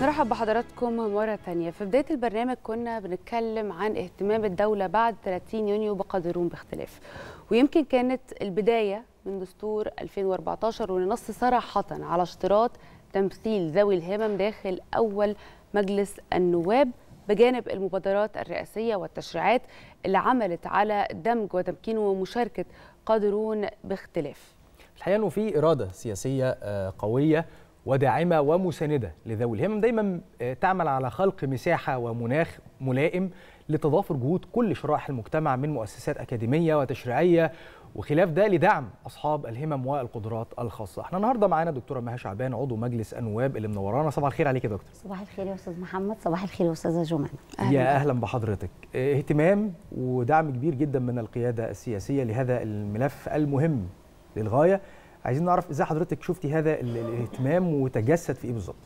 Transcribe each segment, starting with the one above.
نرحب بحضراتكم مرة تانية. في بداية البرنامج كنا بنتكلم عن اهتمام الدولة بعد 30 يونيو بقادرون باختلاف ويمكن كانت البداية من دستور 2014 واللي نص صراحة على اشتراط تمثيل ذوي الهمم داخل أول مجلس النواب بجانب المبادرات الرئاسية والتشريعات اللي عملت على دمج وتمكين ومشاركة قادرون باختلاف. الحقيقة إنه في إرادة سياسية آه، قويه وداعمة ومساندة لذوي الهمم دايما آه، تعمل على خلق مساحة ومناخ ملائم لتضافر جهود كل شرائح المجتمع من مؤسسات أكاديمية وتشريعية وخلاف ده لدعم أصحاب الهمم والقدرات الخاصة. إحنا النهارده معانا دكتورة مها شعبان عضو مجلس النواب اللي منورانا صباح الخير عليك يا دكتور. صباح الخير يا أستاذ محمد صباح الخير يا أستاذة جمانه يا أهلا بحضرتك. آه، اهتمام ودعم كبير جدا من القيادة السياسية لهذا الملف المهم للغاية. عايزين نعرف إزاي حضرتك شفتي هذا ال- الاهتمام وتجسد في إيه بالظبط؟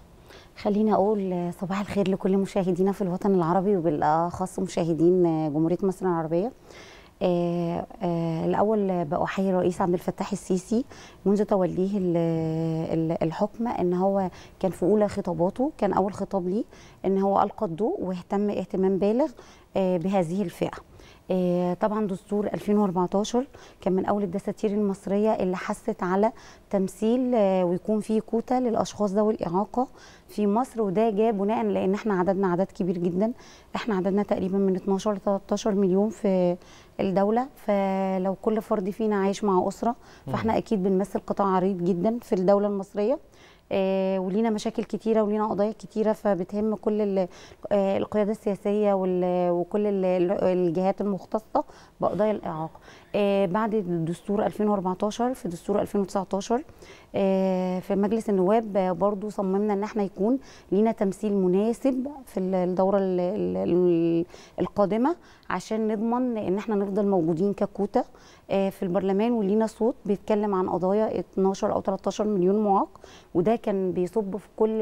خليني أقول صباح الخير لكل مشاهدينا في الوطن العربي وبالأخص مشاهدين جمهورية مصر العربية آه، آه، الأول بأحيي الرئيس عبد الفتاح السيسي منذ توليه ال- ال- الحكم إن هو كان في أولى خطاباته كان أول خطاب ليه إن هو ألقى الضوء واهتم اهتمام بالغ آه، بهذه الفئة طبعا دستور 2014 كان من أول الدساتير المصرية اللي حثت على تمثيل آه، ويكون فيه كوتا للأشخاص ذوي الاعاقه في مصر وده جاء بناء لأن إحنا عددنا عدد كبير جدا. إحنا عددنا تقريبا من 12 ل 13 مليون في الدولة فلو كل فرد فينا عايش مع أسرة فإحنا أكيد بنمثل قطاع عريض جدا في الدولة المصرية. آه، ولينا مشاكل كتيرة ولينا قضايا كتيرة فبتهم كل آه، القيادة السياسية وكل ال- ال- الجهات المختصة بقضايا الإعاقة. آه، بعد الدستور 2014 في دستور 2019 آه، في مجلس النواب آه، برضو صممنا إن إحنا يكون لينا تمثيل مناسب في ال- الدورة ال- ال- ال- القادمة عشان نضمن إن إحنا نفضل موجودين ككوتا آه، في البرلمان ولينا صوت بيتكلم عن قضايا 12 أو 13 مليون معاق وده كان بيصب في كل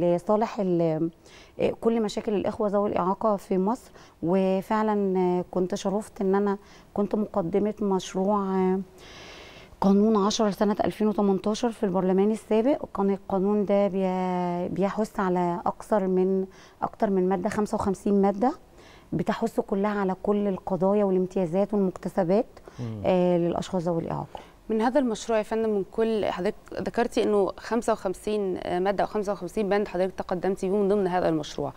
لصالح ال- آه، كل مشاكل الإخوة ذوي الإعاقة في مصر وفعلا آه، كنت شرفت إن أنا كنت مقدمة مشروع آه، قانون 10 سنة 2018 في البرلمان السابق. كان القانون ده بي- بيحث على أكثر من أكثر من مادة 55 مادة بتحث كلها على كل القضايا والامتيازات والمكتسبات آه للأشخاص ذوي الإعاقة. من هذا المشروع يا فندم من كل حضرتك ذكرتي إنه 55 مادة أو 55 بند حضرتك تقدمتي بيه من ضمن هذا المشروع.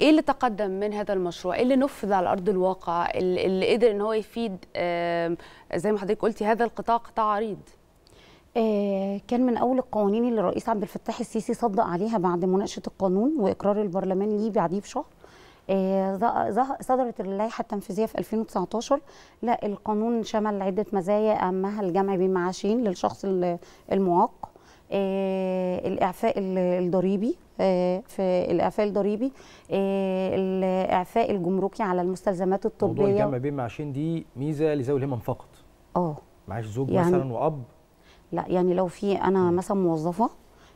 إيه اللي تقدم من هذا المشروع؟ إيه اللي نفذ على أرض الواقع؟ اللي قدر إن هو يفيد زي ما حضرتك قلتي هذا القطاع قطاع عريض. آه، كان من أول القوانين اللي الرئيس عبد الفتاح السيسي صدق عليها بعد مناقشة القانون وإقرار البرلمان ليه بعديه بشهر آه، صدرت اللائحة التنفيذية في 2019 لا القانون شمل عدة مزايا أهمها الجمع بين معاشين للشخص ال- المعاق آه، الإعفاء ال- الضريبي في الإعفاء الضريبي آه، الإعفاء الجمركي على المستلزمات موضوع الطبية. الجمع بين معاشين دي ميزة لذوي الهمم فقط. آه. معاش زوج يعني- مثلا وأب؟ لا يعني لو في أنا مثلا موظفة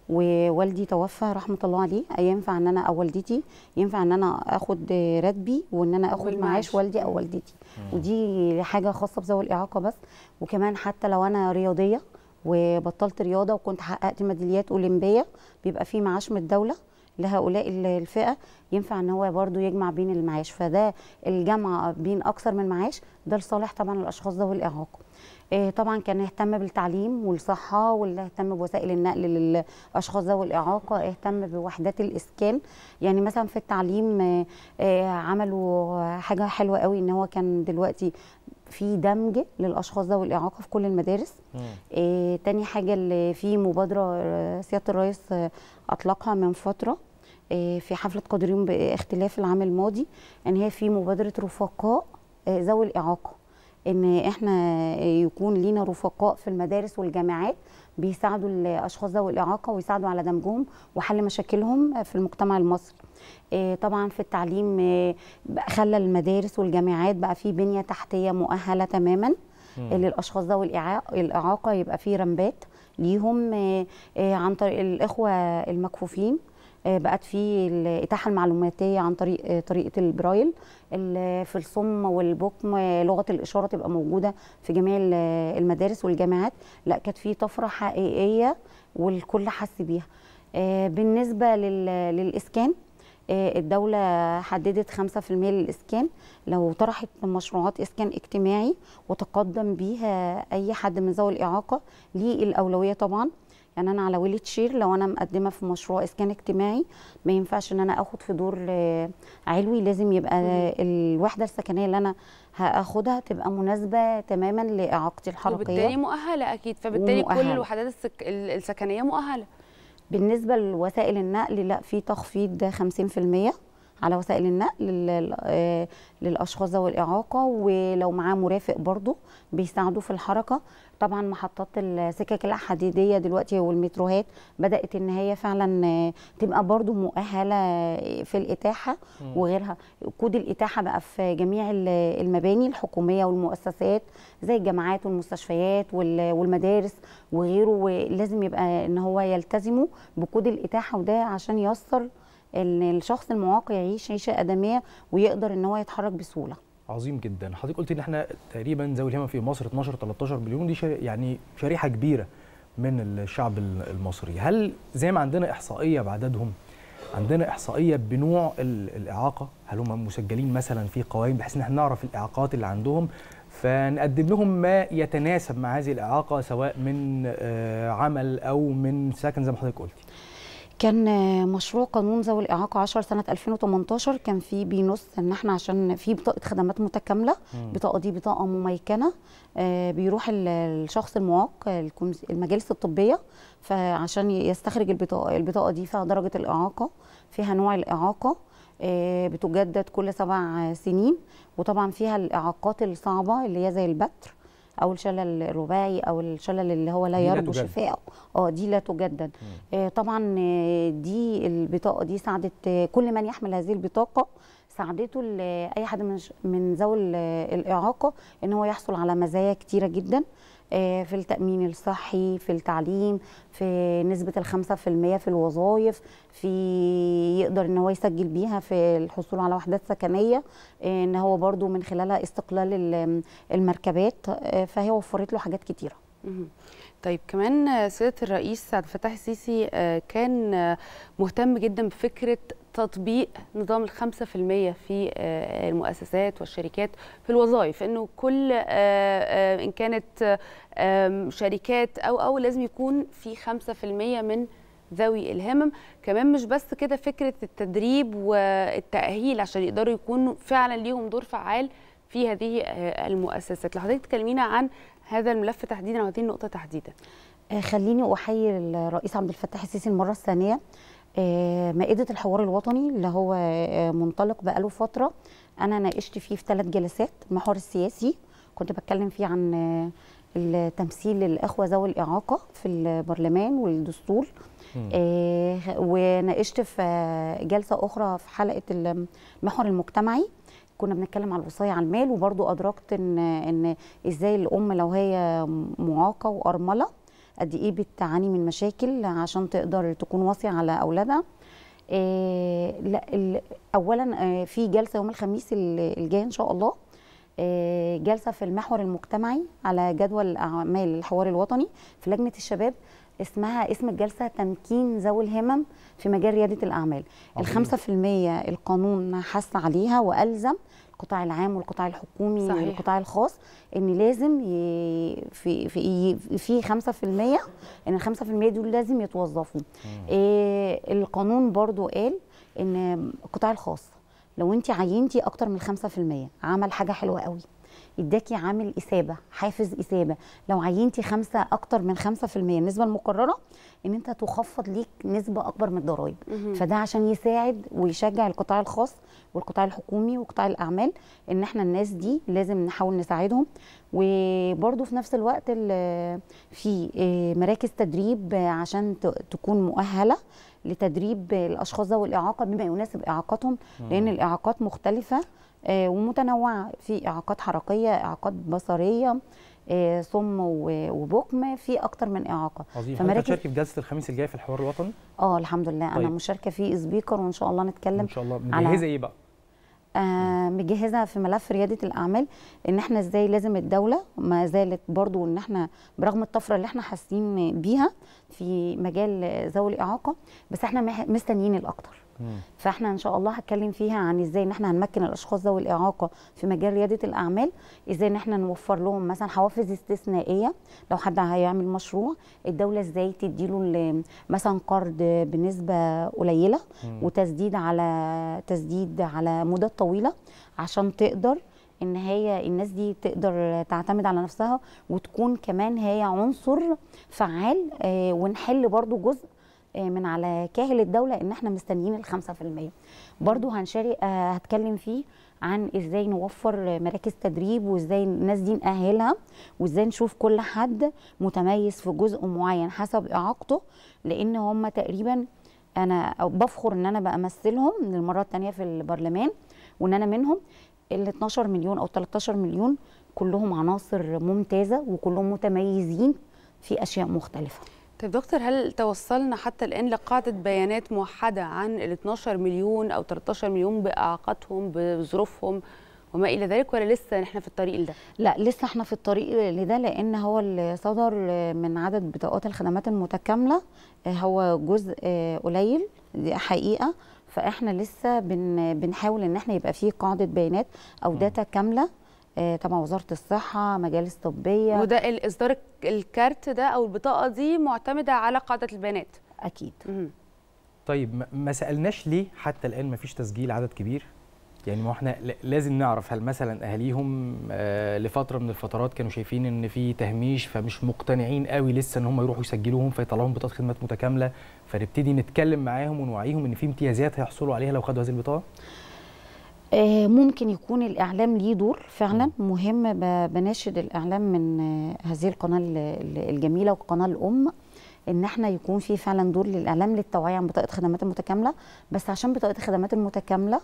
ووالدي توفى رحمة الله عليه ينفع إن أنا أو والدتي ينفع إن أنا آخد راتبي وإن أنا آخد والمعاش. معاش والدي أو والدتي. ودي حاجة خاصة بذوي الإعاقة بس. وكمان حتى لو أنا رياضية وبطلت رياضة وكنت حققت ميداليات أولمبية بيبقى في معاش من الدولة لهؤلاء ال- الفئة ينفع إن هو برضو يجمع بين المعاش. فده الجمع بين أكثر من معاش ده لصالح طبعا الأشخاص ذوي الاعاقه آه، طبعا كان يهتم بالتعليم والصحة واللي اهتم بوسائل النقل للأشخاص ذوي الاعاقه اهتم بوحدات الإسكان. يعني مثلا في التعليم آه، آه، عملوا حاجة حلوة قوي إن هو كان دلوقتي في دمج للأشخاص ذوي الاعاقه في كل المدارس. آه، تاني حاجة اللي في مبادرة سيادة الرئيس أطلقها من فترة آه، في حفلة قادرين باختلاف العام الماضي إن هي في مبادرة رفقاء آه، ذوي الإعاقة. إن إحنا يكون لينا رفقاء في المدارس والجامعات بيساعدوا الأشخاص ذوي الإعاقة ويساعدوا على دمجهم وحل مشاكلهم في المجتمع المصري. طبعا في التعليم آه، بقى خلى المدارس والجامعات بقى في بنية تحتية مؤهلة تماما آه، للأشخاص ذوي الإعاقة يبقى في رمبات ليهم آه، آه، عن طريق الإخوة المكفوفين آه، بقت في الإتاحة المعلوماتية عن طريق آه، طريقة البرايل ال- في الصم والبكم آه، لغة الإشارة تبقى موجودة في جميع ال- المدارس والجامعات. لا كانت في طفرة حقيقية والكل حس بيها. آه، بالنسبة لل- للإسكان آه، الدولة حددت 5% للإسكان. لو طرحت مشروعات إسكان اجتماعي وتقدم بيها أي حد من ذوي الإعاقة ليه الأولوية طبعا. يعني أنا على wheelchair لو أنا مقدمة في مشروع إسكان اجتماعي ما ينفعش إن أنا آخد في دور آه، علوي. لازم يبقى الوحدة السكنية اللي أنا هآخدها تبقى مناسبة تماما لإعاقتي الحركية. وبالتالي مؤهلة أكيد. فبالتالي كل. الوحدات السك... ال- السكنية مؤهلة. بالنسبة لوسائل النقل لا في تخفيض 50% على وسائل النقل آه، للأشخاص ذوي الإعاقة ولو معاه مرافق برضو بيساعدوا في الحركة. طبعا محطات السكك الحديدية دلوقتي والمتروهات بدأت إن هي فعلا آه، تبقى برضو مؤهلة في الإتاحة وغيرها. كود الإتاحة بقى في جميع ال- المباني الحكومية والمؤسسات زي الجامعات والمستشفيات وال- والمدارس وغيره ولازم يبقى إن هو يلتزموا بكود الإتاحة وده عشان ييسر إن الشخص المعاق يعيش عيشة آدمية ويقدر إن هو يتحرك بسهولة. عظيم جدا. حضرتك قلت إن إحنا تقريبا ذوي الهمم في مصر 12 13 مليون. دي. يعني شريحة كبيرة من الشعب ال- المصري. هل زي ما عندنا إحصائية بعددهم عندنا إحصائية بنوع ال- الإعاقة؟ هل هم مسجلين مثلا في قوائم بحيث إن إحنا نعرف الإعاقات اللي عندهم؟ فنقدم لهم ما يتناسب مع هذه الإعاقة سواء من آه، عمل أو من سكن زي ما حضرتك قلتي. كان مشروع قانون ذوي الإعاقة 10 سنة 2018 كان فيه بينص إن إحنا عشان في بطاقة خدمات متكاملة البطاقه دي بطاقة مميكنة آه، بيروح ال- الشخص المعاق المجالس الطبية فعشان يستخرج البطاقة البطاقة دي فيها درجة الإعاقة فيها نوع الإعاقة آه، بتجدد كل سبع سنين وطبعا فيها الإعاقات الصعبة اللي هي زي البتر أو الشلل الرباعي أو الشلل اللي هو لا يرجو. شفاءه. آه دي لا تجدد. آه، طبعا آه، دي البطاقة دي ساعدت آه، كل من يحمل هذه البطاقة ساعدته أي حد من من ذوي ال- الإعاقة إن هو يحصل على مزايا كتيرة جدا. آه، في التأمين الصحي في التعليم في نسبة الخمسة في المية في الوظائف في يقدر إن هو يسجل بيها في الحصول على وحدات سكنية آه، إن هو برضو من خلالها استقلال ال- المركبات آه، فهي وفرت له حاجات كتيرة. طيب كمان سيادة الرئيس عبد الفتاح السيسي آه، كان آه، مهتم جدا بفكرة تطبيق نظام الخمسة في المية في آه، المؤسسات والشركات في الوظائف إنه كل إن كانت شركات أو أو لازم يكون في خمسة في المية من ذوي الهمم. كمان مش بس كده فكرة التدريب والتأهيل عشان يقدروا يكونوا فعلا ليهم دور فعال في هذه المؤسسات. لو حضرتك تكلمينا عن هذا الملف تحديدا وهذه النقطة تحديدا. آه، خليني أحيي الرئيس عبد الفتاح السيسي المرة الثانية. آه، مائدة الحوار الوطني اللي هو آه، منطلق بقاله فترة أنا ناقشت فيه في ثلاث جلسات المحور السياسي. كنت بتكلم فيه عن التمثيل الاخوه ذوي الإعاقة في البرلمان والدستور. آه، وناقشت في جلسة أخرى في حلقة المحور المجتمعي. كنا بنتكلم على الوصايه على المال وبرضو أدركت إن إن إزاي الأم لو هي معاقة وأرملة قد إيه بتعاني من مشاكل عشان تقدر تكون واصية على أولادها. إيه لا اولا آه، في جلسة يوم الخميس ال- الجاي إن شاء الله آه، جلسة في المحور المجتمعي على جدول أعمال الحوار الوطني في لجنة الشباب. اسمها اسم الجلسة تمكين ذوي الهمم في مجال ريادة الأعمال عظيم. الخمسة في المية القانون حث عليها وألزم القطاع العام والقطاع الحكومي صحيح. والقطاع الخاص إن لازم ي... في في في 5% إن ال 5% دول لازم يتوظفوا إيه القانون برضو قال إن القطاع الخاص لو انت عينتي أكتر من 5% عمل حاجة حلوة قوي اداكي عامل إثابة حافز إثابة. لو عينتي خمسة أكتر من 5% النسبة المقرره إن أنت تخفض ليك نسبة أكبر من الضرائب فده عشان يساعد ويشجع القطاع الخاص والقطاع الحكومي وقطاع الأعمال إن إحنا الناس دي لازم نحاول نساعدهم. وبرضه في نفس الوقت ال- في آه، مراكز تدريب عشان تكون مؤهلة لتدريب الأشخاص ذوي الاعاقه بما يناسب إعاقاتهم لأن الإعاقات مختلفة ومتنوعة. في إعاقات حركية إعاقات بصرية آه، صم وبكم. في أكتر من إعاقة. عظيم. فمراكز- هتشاركي في جلسة الخميس الجاي في الحوار الوطني؟ آه الحمد لله. أنا طيب. مشاركة في سبيكر وإن شاء الله نتكلم إن شاء الله. مجهزة إيه بقى؟ آه مجهزة في ملف ريادة الأعمال إن إحنا إزاي لازم الدولة ما زالت برضو إن إحنا برغم الطفرة اللي إحنا حاسين بيها في مجال ذوي الإعاقة بس إحنا مستنيين الأكتر. فاحنا ان شاء الله هتكلم فيها عن إزاي ان إحنا هنمكن الاشخاص ذوي الاعاقه في مجال رياده الاعمال إزاي ان إحنا نوفر لهم مثلا حوافز استثنائية لو حد هيعمل مشروع الدولة إزاي تديله مثلا قرض بنسبة قليلة وتسديد على تسديد على مدة طويلة عشان تقدر ان هي الناس دي تقدر تعتمد على نفسها وتكون كمان هي عنصر فعال آه، ونحل برضو جزء من على كاهل الدولة إن إحنا مستنيين في المية. برضو هنشارك آه، هتكلم فيه عن إزاي نوفر مراكز تدريب وإزاي الناس دي نأهلها وإزاي نشوف كل حد متميز في جزء معين حسب إعاقته لأن هم تقريبا أنا بفخر إن أنا بمثلهم للمرة الثانية في البرلمان وإن أنا منهم ال 12 مليون أو 13 مليون كلهم عناصر ممتازة وكلهم متميزين في أشياء مختلفة. طيب دكتور هل توصلنا حتى الآن لقاعدة بيانات موحدة عن ال 12 مليون أو 13 مليون بإعاقتهم بظروفهم وما إلى ذلك ولا لسه نحن في الطريق لده؟ لا لسه إحنا في الطريق لده لأن هو اللي صدر من عدد بطاقات الخدمات المتكاملة آه، هو جزء آه، قليل دي حقيقة فإحنا لسه بن بنحاول إن إحنا يبقى فيه قاعدة بيانات أو داتا كاملة طبعا وزارة الصحة مجالس طبية. وده ال- إصدار الكارت ده أو البطاقة دي معتمدة على قاعدة البيانات. أكيد. مهم. طيب ما- سألناش ليه حتى الآن ما فيش تسجيل عدد كبير؟ يعني ما هو إحنا لازم نعرف هل مثلا أهاليهم آه، لفترة من الفترات كانوا شايفين إن في تهميش فمش مقتنعين قوي لسه إن هم يروحوا يسجلوهم فيطلعوا لهم بطاقة خدمات متكاملة فنبتدي نتكلم معاهم ونوعيهم إن في امتيازات هيحصلوا عليها لو خدوا هذه البطاقة؟ آه، ممكن يكون الإعلام ليه دور فعلا. مهم بناشد الإعلام من آه، هذه القناة ال- ال- الجميلة وقناة الأم إن إحنا يكون في فعلا دور للإعلام للتوعية عن بطاقة خدمات المتكاملة بس عشان بطاقة الخدمات المتكاملة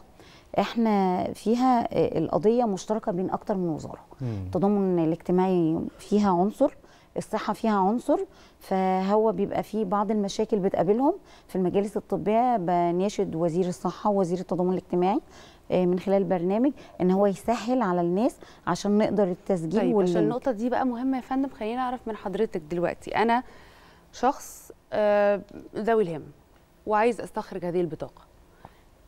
إحنا فيها آه، القضية مشتركة بين أكتر من وزارة. التضامن الاجتماعي فيها عنصر الصحة فيها عنصر فهو بيبقى فيه بعض المشاكل بتقابلهم. في المجالس الطبية بناشد وزير الصحة ووزير التضامن الاجتماعي. آه، من خلال برنامج إن هو يسهل على الناس عشان نقدر التسجيل طيب عشان. النقطة دي بقى مهمة يا فندم خلينا أعرف من حضرتك دلوقتي. أنا شخص آه، ذوي الهم وعايز أستخرج هذه البطاقة.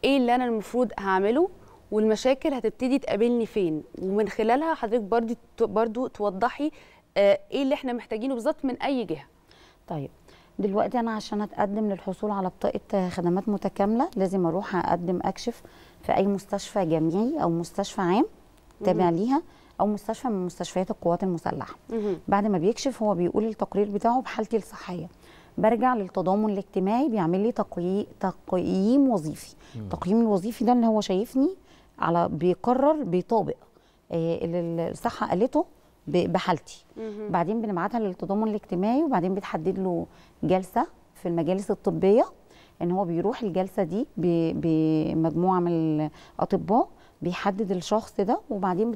إيه اللي أنا المفروض هعمله؟ والمشاكل هتبتدي تقابلني فين؟ ومن خلالها حضرتك برضو برضو توضحي آه، إيه اللي إحنا محتاجينه بالظبط من أي جهة. طيب دلوقتي أنا عشان أتقدم للحصول على بطاقة خدمات متكاملة لازم أروح أقدم أكشف في أي مستشفى جامعي أو مستشفى عام تابع ليها أو مستشفى من مستشفيات القوات المسلحة. بعد ما بيكشف هو بيقول التقرير بتاعه بحالتي الصحية. برجع للتضامن الاجتماعي بيعمل لي تقيي... تقييم وظيفي. التقييم الوظيفي ده اللي هو شايفني على بيقرر بيطابق آه، اللي الصحة قالته بحالتي. بعدين بنبعتها للتضامن الاجتماعي وبعدين بتحدد له جلسة في المجالس الطبية إن هو بيروح الجلسة دي بمجموعة من الأطباء بيحدد الشخص ده وبعدين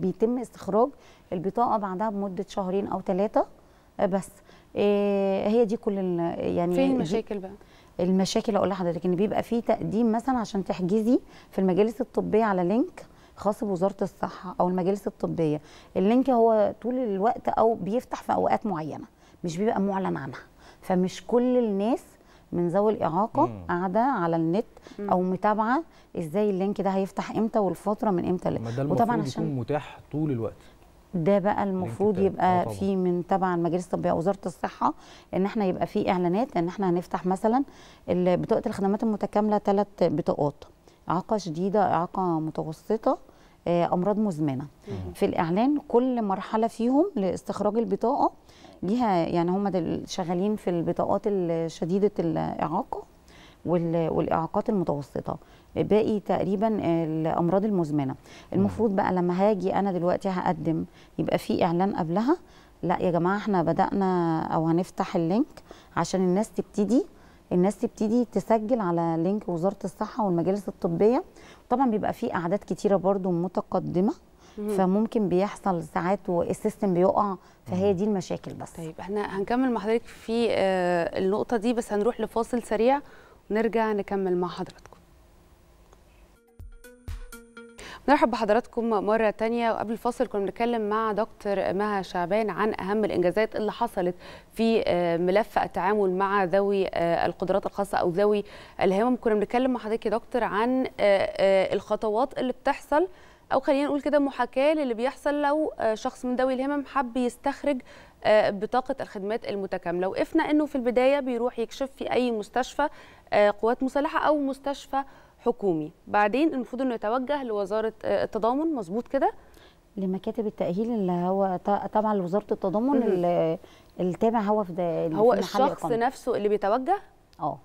بيتم استخراج البطاقة بعدها بمدة شهرين أو ثلاثة بس. إيه هي دي كل يعني فين المشاكل بقى؟ المشاكل أقول لحضرتك إن بيبقى فيه تقديم مثلا عشان تحجزي في المجالس الطبية على link خاص بوزارة الصحة أو المجالس الطبية ال link هو طول الوقت أو بيفتح في أوقات معينة مش بيبقى معلن عنها فمش كل الناس من ذوي الإعاقة مم. قاعدة على النت أو متابعة إزاي اللينك ده هيفتح إمتى والفترة من إمتى ما ده وطبعا المفروض عشان يكون متاح طول الوقت ده بقى المفروض. آه يبقى طبعاً. في من تبع المجالس الطبية وزارة الصحة إن إحنا يبقى في إعلانات إن إحنا هنفتح مثلا ال- بطاقة الخدمات المتكاملة ثلاث بطاقات إعاقة شديدة إعاقة متوسطة آه، أمراض مزمنة. في الإعلان كل مرحلة فيهم لاستخراج البطاقة ليها يعني هم شغالين في البطاقات ال- شديده الإعاقة وال- والإعاقات المتوسطة. باقي تقريبا الأمراض المزمنة. المفروض بقى لما هاجي أنا دلوقتي هقدم يبقى في إعلان قبلها لأ يا جماعة إحنا بدأنا أو هنفتح ال link عشان الناس تبتدي الناس تبتدي تسجل على link وزارة الصحة والمجالس الطبية. طبعا بيبقى في أعداد كتيرة برضو متقدمة فممكن بيحصل ساعات وال system بيقع فهي دي المشاكل بس. طيب إحنا هنكمل مع حضرتك في آه، النقطة دي بس هنروح لفاصل سريع ونرجع نكمل مع حضراتكم. نرحب بحضراتكم مرة تانية. وقبل الفاصل كنا بنتكلم مع دكتور مها شعبان عن أهم الإنجازات اللي حصلت في ملف التعامل مع ذوي القدرات الخاصة أو ذوي الهمم. كنا بنتكلم مع حضرتك يا دكتور عن الخطوات اللي بتحصل أو خلينا نقول كده محاكاة للي بيحصل لو شخص من ذوي الهمم حب يستخرج بطاقة الخدمات المتكاملة. وقفنا أنه في البداية بيروح يكشف في أي مستشفى قوات مسلحة أو مستشفى حكومي. بعدين المفروض إنه يتوجه لوزارة التضامن. مظبوط كده؟ لمكاتب التأهيل اللي هو طبعا لوزارة التضامن اللي التابع هو في ده هو الشخص نفسه اللي بيتوجه؟ آه.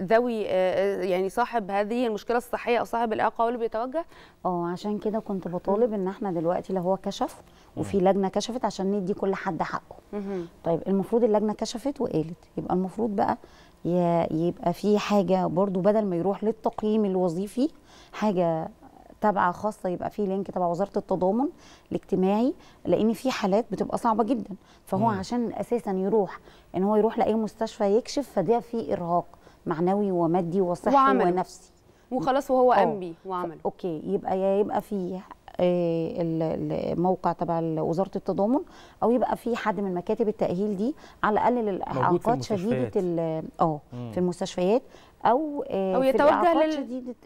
ذوي يعني صاحب هذه المشكلة الصحية أو صاحب الإعاقة هو اللي بيتوجه؟ آه عشان كده كنت بطالب إن إحنا دلوقتي لو هو كشف وفي لجنة كشفت عشان ندي كل حد حقه. طيب المفروض اللجنة كشفت وقالت. يبقى المفروض بقى يبقى في حاجة برضو بدل ما يروح للتقييم الوظيفي حاجة تابعة خاصة يبقى في لينك تبع وزارة التضامن الاجتماعي لأن في حالات بتبقى صعبة جدا فهو مم. عشان أساسا يروح إن هو يروح لأي مستشفى يكشف فده في إرهاق معنوي ومادي وصحي وعمل. ونفسي وخلاص وهو قام بيه وعمل أوكي يبقى يا يبقى في الموقع تبع وزارة التضامن أو يبقى في حد من مكاتب التأهيل دي على الأقل للإعاقات شديدة آه في المستشفيات أو أو يتوجه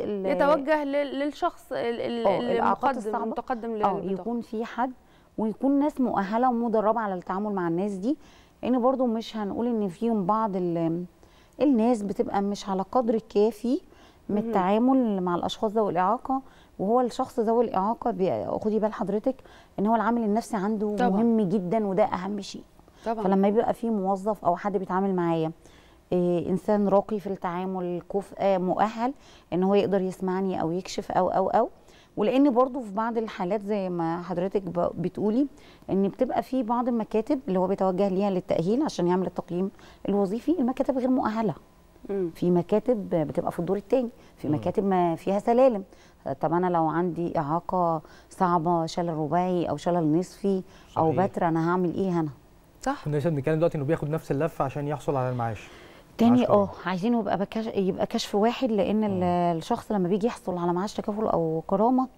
لل... يتوجه للشخص المقدم المتقدم آه يكون في حد ويكون ناس مؤهلة ومدربة على التعامل مع الناس دي. لأن يعني برضو مش هنقول إن فيهم بعض ال... الناس بتبقى مش على قدر الكافي من التعامل مع الأشخاص ذوي الاعاقه وهو الشخص ذوي الإعاقة خدي بال حضرتك إن هو العامل النفسي عنده طبعا. مهم جدا وده أهم شيء طبعا. فلما يبقى في موظف أو حد بيتعامل معايا إيه إنسان راقي في التعامل كفء مؤهل إن هو يقدر يسمعني أو يكشف أو أو أو ولأن برضو في بعض الحالات زي ما حضرتك بتقولي إن بتبقى في بعض المكاتب اللي هو بيتوجه ليها للتأهيل عشان يعمل التقييم الوظيفي المكاتب غير مؤهلة. في مكاتب بتبقى في الدور الثاني في مكاتب ما فيها سلالم. طب أنا لو عندي إعاقة صعبة شلل رباعي أو شلل نصفي أو. بتر أنا هعمل إيه هنا صح. كنا لسه بنتكلم دلوقتي إنه بياخد نفس اللفه عشان يحصل على المعاش. تاني آه عايزينه يبقى بكش... يبقى كشف واحد لأن ال- الشخص لما بيجي يحصل على معاش تكافل أو كرامة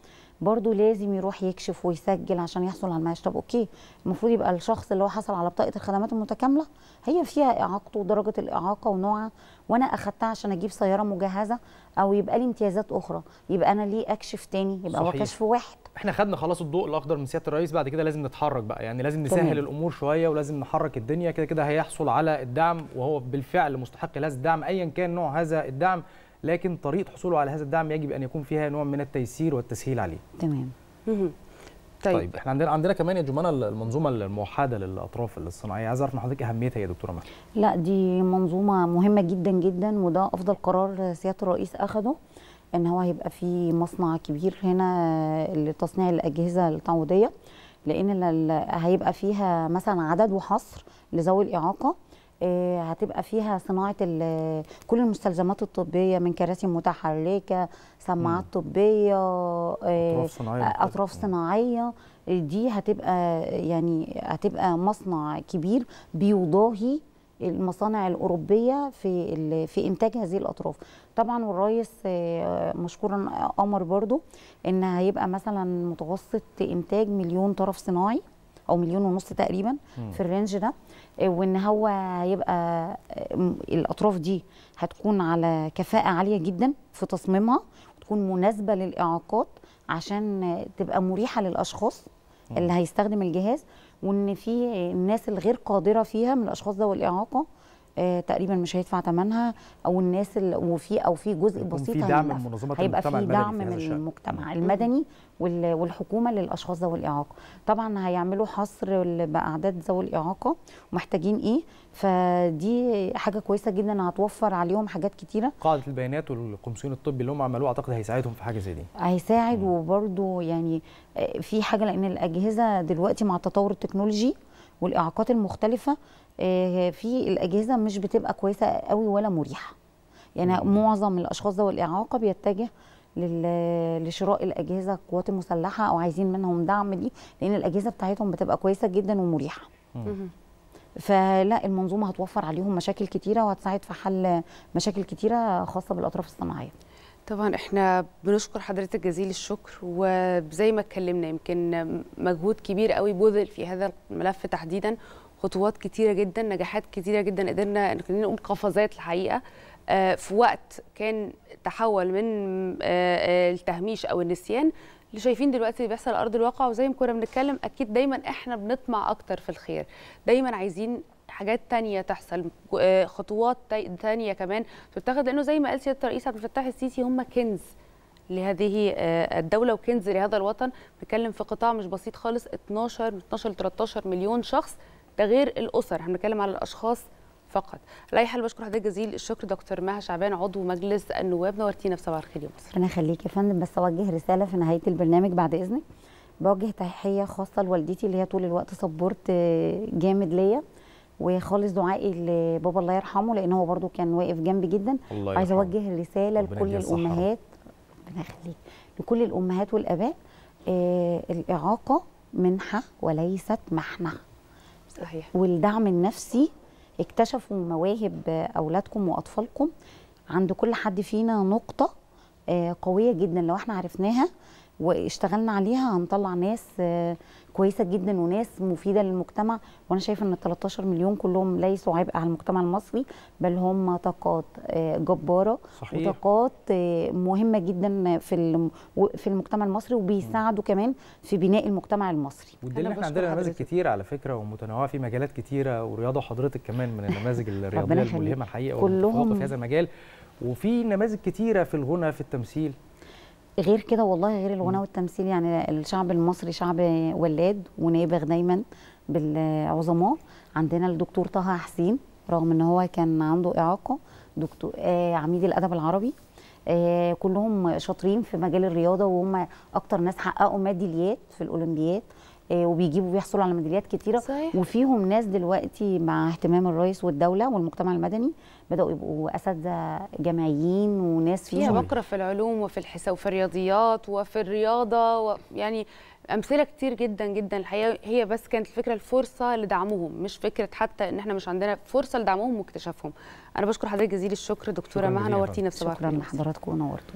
برضه لازم يروح يكشف ويسجل عشان يحصل على المعاش طب أوكي المفروض يبقى الشخص اللي هو حصل على بطاقة الخدمات المتكاملة هي فيها إعاقته ودرجة الإعاقة ونوعها وأنا أخدتها عشان أجيب سيارة مجهزة أو يبقى لي امتيازات أخرى يبقى أنا ليه أكشف تاني؟ يبقى هو. كشف واحد. إحنا خدنا خلاص الضوء الأخضر من سيادة الرئيس بعد كده لازم نتحرك بقى. يعني لازم نسهل تمام. الأمور شوية ولازم نحرك الدنيا. كده كده هيحصل على الدعم وهو بالفعل مستحق لهذا الدعم ايا كان نوع هذا الدعم. لكن طريقة حصوله على هذا الدعم يجب أن يكون فيها نوع من التيسير والتسهيل عليه. تمام. طيب, طيب, إحنا عندنا عندنا كمان يا جمانة المنظومة الموحدة للأطراف الصناعية. عايز أعرف من حضرتك أهميتها يا دكتورة مها لا دي منظومة مهمة جدا جدا وده أفضل قرار سيادة الرئيس أخده إن هو هيبقى في مصنع كبير هنا لتصنيع الأجهزة التعويضية لأن هيبقى فيها مثلا عدد وحصر لذوي الإعاقة هتبقى فيها صناعة كل المستلزمات الطبية من كراسي متحركة سماعات طبية أطراف صناعية أطراف صناعية. دي هتبقى يعني هتبقى مصنع كبير بيضاهي المصانع الأوروبية في في إنتاج هذه الأطراف. طبعا والرئيس آه، مشكورا أمر برضو إن هيبقى مثلا متوسط إنتاج مليون طرف صناعي أو مليون ونص تقريبا. في الرينج ده. وإن هو هيبقى آه، الأطراف دي هتكون على كفاءة عالية جدا في تصميمها وتكون مناسبة للإعاقات عشان آه، تبقى مريحة للأشخاص اللي هيستخدم الجهاز وإن في الناس الغير قادرة فيها من الأشخاص ذوي الاعاقه آه تقريبا مش هيدفع ثمنها أو الناس اللي وفي أو في جزء بسيط في دعم. من منظمات هيبقى المجتمع في المدني دعم من. المجتمع المدني وال- والحكومة للأشخاص ذوي الإعاقة. طبعا هيعملوا حصر بأعداد ذوي الإعاقة ومحتاجين إيه؟ فدي حاجة كويسة جدا هتوفر عليهم حاجات كتيرة. قاعدة البيانات والقمصين الطبي اللي هم عملوه أعتقد هيساعدهم في حاجة زي دي. هيساعد وبرده يعني آه، في حاجة لأن الأجهزة دلوقتي مع التطور التكنولوجي والإعاقات المختلفة آه، في الأجهزة مش بتبقى كويسة قوي ولا مريحة يعني مم. معظم الأشخاص ذوي الإعاقة بيتجه لشراء الأجهزة القوات المسلحه أو عايزين منهم دعم دي لأن الأجهزة بتاعتهم بتبقى كويسة جدا ومريحة. فلا المنظومة هتوفر عليهم مشاكل كتيرة وهتساعد في حل مشاكل كتيرة خاصة بالأطراف الصناعية طبعا إحنا بنشكر حضرتك جزيل الشكر وزي ما اتكلمنا يمكن مجهود كبير قوي بذل في هذا الملف تحديدا خطوات كتيرة جدا نجاحات كتيرة جدا قدرنا نقوم قفزات الحقيقة في وقت كان تحول من التهميش أو النسيان اللي شايفين دلوقتي اللي بيحصل على أرض الواقع وزي ما كنا بنتكلم أكيد دايما إحنا بنطمع أكتر في الخير. دايما عايزين حاجات تانية تحصل خطوات تانية كمان تتخذ لأنه زي ما قال سيادة الرئيس عبد الفتاح السيسي هم كنز لهذه الدولة وكنز لهذا الوطن. بنتكلم في قطاع مش بسيط خالص 12 من 12 ل 13 مليون شخص ده غير الأسر. إحنا بنتكلم على الأشخاص فقط. أي حال بشكر حضرتك جزيل الشكر دكتور مها شعبان عضو مجلس النواب. نورتينا في صباح الخير يا مصر أنا خليك يا فندم. بس أوجه رسالة في نهاية البرنامج بعد إذنك. بوجه تحية خاصة لوالدتي اللي هي طول الوقت سبورت جامد ليا. وخالص دعائي لبابا الله يرحمه لأن هو برده كان واقف جنبي جدا. عايزة أوجه رسالة لكل الأمهات. ربنا يخليك. لكل الأمهات والآباء آه الإعاقة منحة وليست محنة. صحيح. والدعم النفسي اكتشفوا مواهب أولادكم وأطفالكم. عند كل حد فينا نقطة آه قوية جدا لو إحنا عرفناها. واشتغلنا عليها هنطلع ناس آه كويسة جدا وناس مفيدة للمجتمع. وأنا شايفة إن ال 13 مليون كلهم ليسوا عبء على المجتمع المصري بل هم طاقات جبارة صحيح. وطاقات مهمة جدا في في المجتمع المصري وبيساعدوا كمان في بناء المجتمع المصري. ودي اللي إحنا عندنا نماذج كتير على فكرة ومتنوعة في مجالات كتيرة ورياضة حضرتك كمان من النماذج الرياضية الملهمة الحقيقة كلهم في هذا المجال. وفي نماذج كتيرة في الغنى في التمثيل. غير كده والله غير الغنى والتمثيل يعني الشعب المصري شعب ولاد ونابغ دايما بالعظماء. عندنا الدكتور طه حسين رغم إن هو كان عنده إعاقة دكتور آه عميد الأدب العربي. آه كلهم شاطرين في مجال الرياضة وهم أكتر ناس حققوا ميداليات في الأولمبياد. وبيجيبوا بيحصلوا على ميداليات كتيرة. صحيح. وفيهم ناس دلوقتي مع اهتمام الرئيس والدولة والمجتمع المدني بدأوا يبقوا أساتذة جامعيين وناس فيها بكرة في العلوم وفي الحساب وفي الرياضيات وفي الرياضة و... يعني أمثلة كتير جدا جدا. الحقيقة هي بس كانت الفكرة الفرصة لدعمهم مش فكرة حتى إن إحنا مش عندنا فرصة لدعمهم واكتشافهم. أنا بشكر حضرتك جزيل الشكر دكتورة مها نورتينا في صباح شكرا لحضراتكم ونورتوا